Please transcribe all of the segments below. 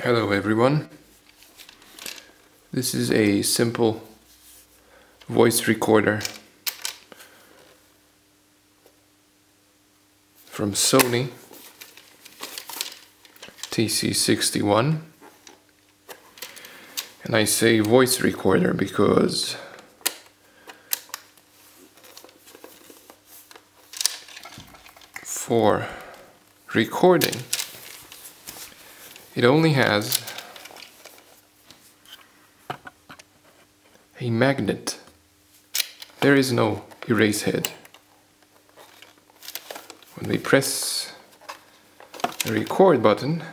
Hello everyone. This is a simple voice recorder from Sony TC61 and I say voice recorder because for recording it only has a magnet. There is no erase head. When we press the record button,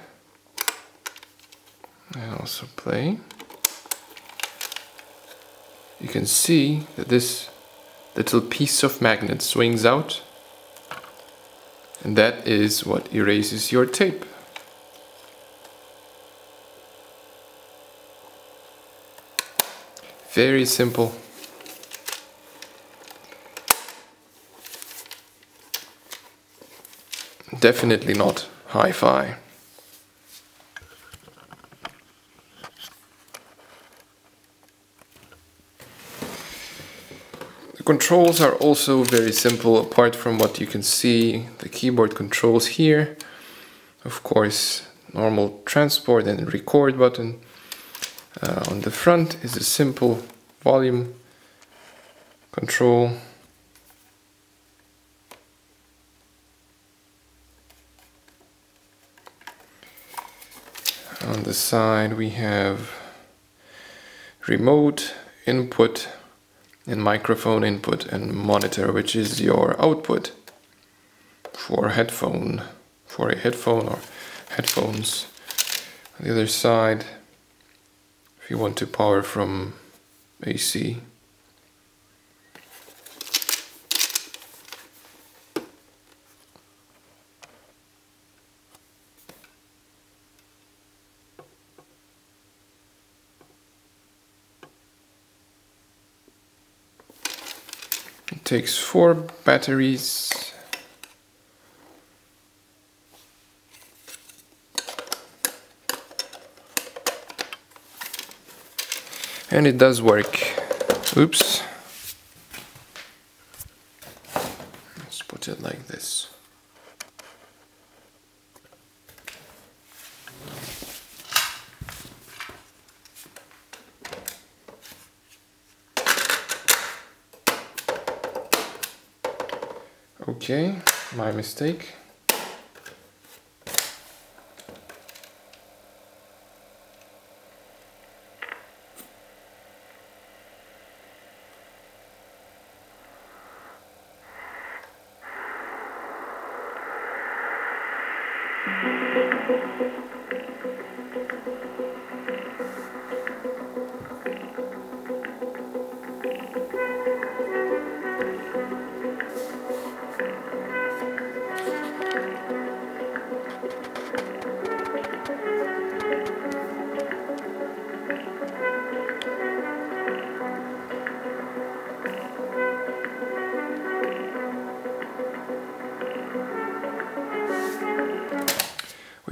and also play, you can see that this little piece of magnet swings out and that is what erases your tape. Very simple. Definitely not hi-fi. The controls are also very simple apart from what you can see, the keyboard controls here. Of course, normal transport and record button. Uh, on the front is a simple volume control. On the side we have remote input and microphone input and monitor which is your output for headphone for a headphone or headphones on the other side if you want to power from AC. It takes four batteries and it does work. Oops. Let's put it like this. Okay my mistake Thank you.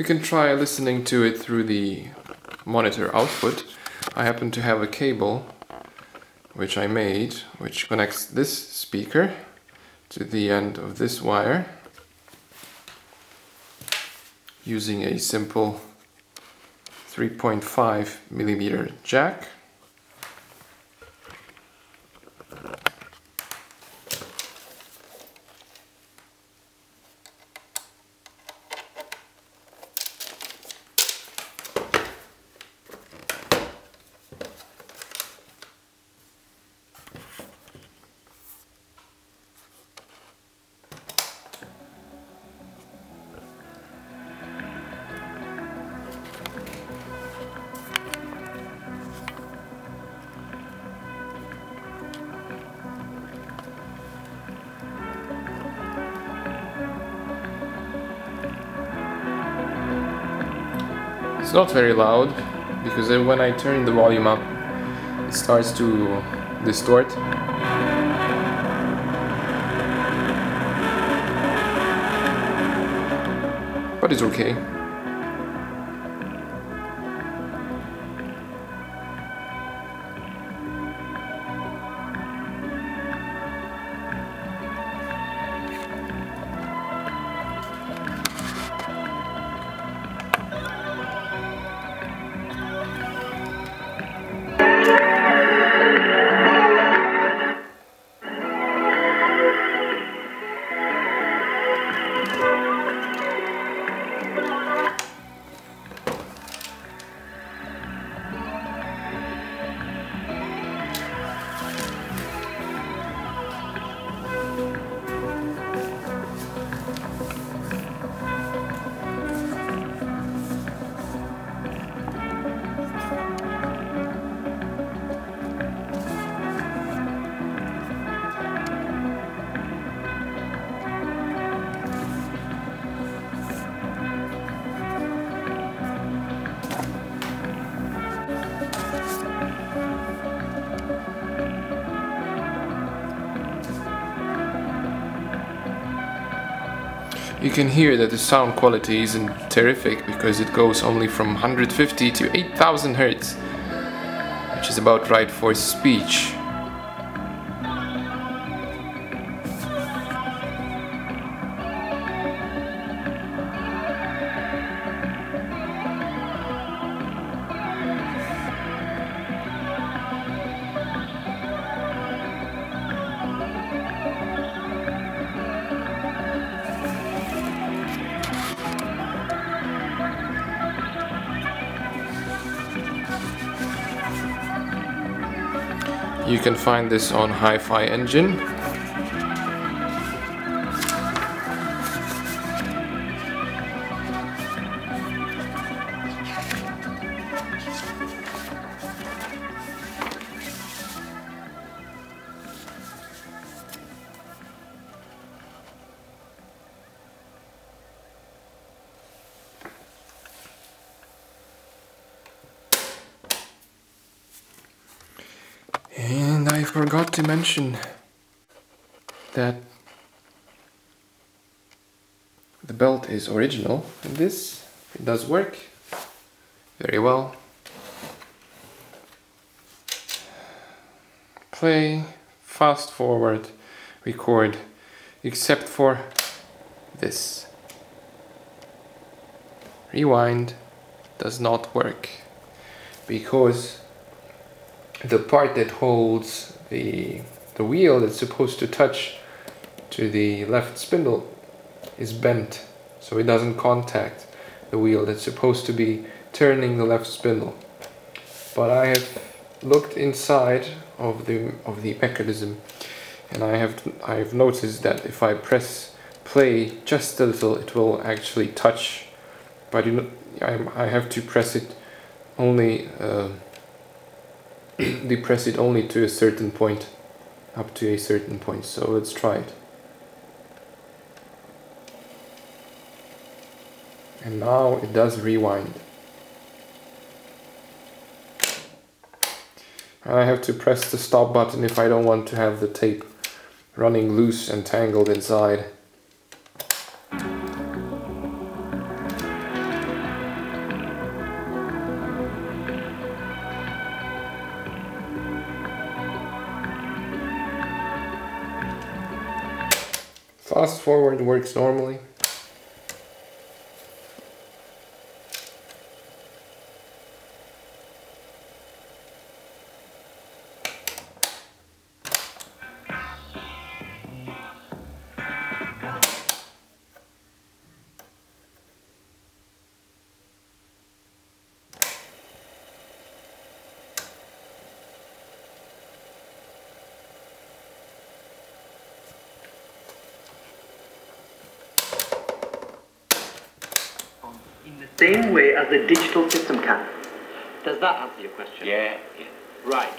We can try listening to it through the monitor output. I happen to have a cable which I made which connects this speaker to the end of this wire using a simple 3.5 millimeter jack It's not very loud because when I turn the volume up it starts to distort. But it's okay. You can hear that the sound quality isn't terrific because it goes only from 150 to 8000 Hz, which is about right for speech. You can find this on Hi-Fi Engine. Forgot to mention that the belt is original and this it does work very well. Play, fast forward, record, except for this. Rewind does not work because the part that holds the, the wheel that's supposed to touch to the left spindle is bent so it doesn't contact the wheel that's supposed to be turning the left spindle. But I have looked inside of the of the mechanism and I have I have noticed that if I press play just a little it will actually touch. But I, I have to press it only uh, depress it only to a certain point up to a certain point. So let's try it. And now it does rewind. And I have to press the stop button if I don't want to have the tape running loose and tangled inside Fast forward works normally. Same way as the digital system can. Does that answer your question? Yeah, yeah. Right.